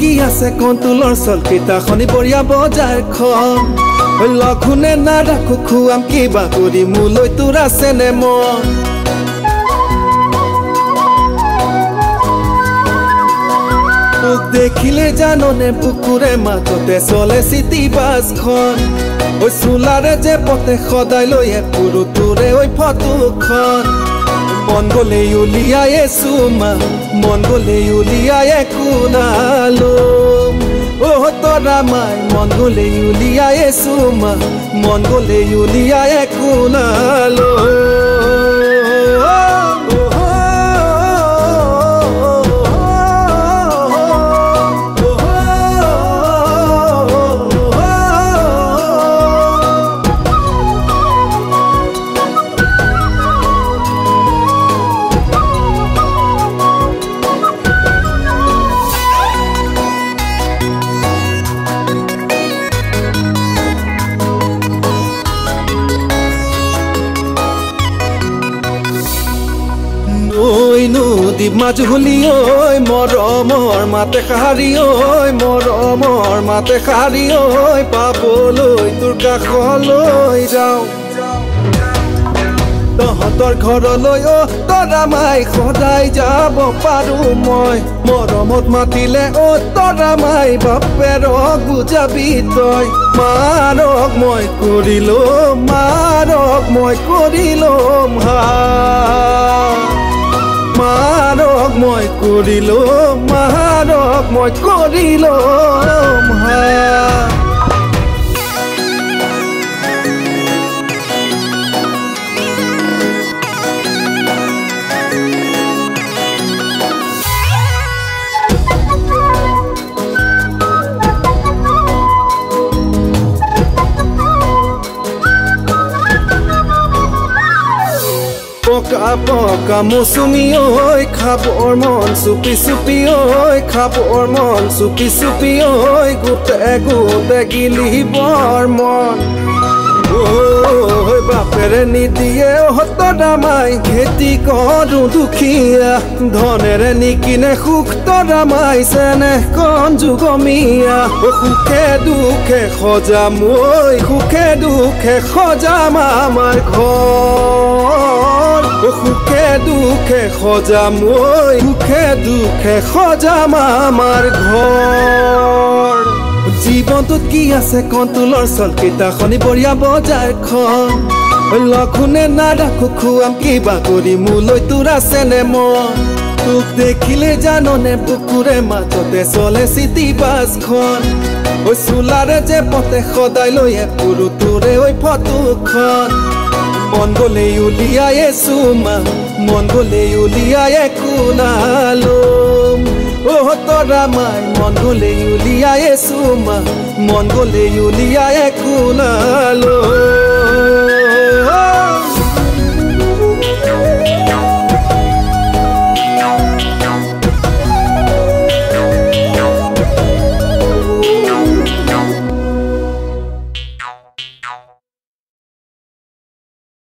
কি আছে কণ্ট্ৰলৰ চলকেইটা শনিবৰীয়া বজাৰখন লঘোনে নাৰাখো, খুৱাম কিবা কৰি মোলৈ তোৰ আছেনে মন তোক দেখিলে জাননে বুকুৰে মাজতে চলে চিটি বাছখন ঐ চোলাৰে যে পথে সদায় লৈ পুৰু তোৰে ঐ ফটোখন মন গলে উলিয়াই চুমা মন গলে উলিয়াই কোনালো তৰা মাই মন গলে উলিয়াই চুমা মন গলে উলিয়াই কোনালো নদীপ মাজুলী ঐ মৰমৰ মাতে সাৰি ঐ মৰমৰ মাতে সাৰি ঐ পাবলৈ তোৰ কাষলৈ যাওঁ। তহঁতৰ ঘৰলৈ অ তৰা মাই সদায় যাব পাৰো মই। মৰমত মাতিলে অ তৰা মাই বাপেৰক বুজাবি তই। মাৰক মই কৰিলো মাৰক মই কৰিলো হা মই কৰিলো মাৰক মই কৰিলো হা পকা পকা মৌচুমী ঐ খাবৰ মন চুপি চুপি ঐ খাবৰ মন চুপি চুপি ঐ গোটে গোটে গিলিবৰ মন। বাপেৰে নিদিয়ে মাই খেতি কৰো দুখীয়া ধনেৰে নিকিনে সুখ তৰা মাই চেনে কণ যুগমীয়া সুখে দুখে সজাম ঐ সুখে দুখে সজাম আমাৰ ঘৰ। সুখে দুখে সজাম ঐ সুখে দুখে সজাম আমাৰ ঘৰ। জীৱনটোত কি আছে কণ্ট্ৰলৰ চলকেইটা শনিবৰীয়া বজাৰখন লঘোনে নাৰাখো খুৱাম কিবা কৰি মোলৈ তোৰ আছেনে মন তোক দেখিলে জাননে বুকুৰে মাজতে চলে চিটি বাছখন। ঐ চোলাৰে যে পথে সদায় লৈ পুৰু তোৰে ঐ ফটোখন। মন গলে উলিয়াই চুমা মন গলে উলিয়াই কোনালো অহ তৰা মাই মন গলে উলিয়াই চুমা মন গলে উলিয়াই কোনালো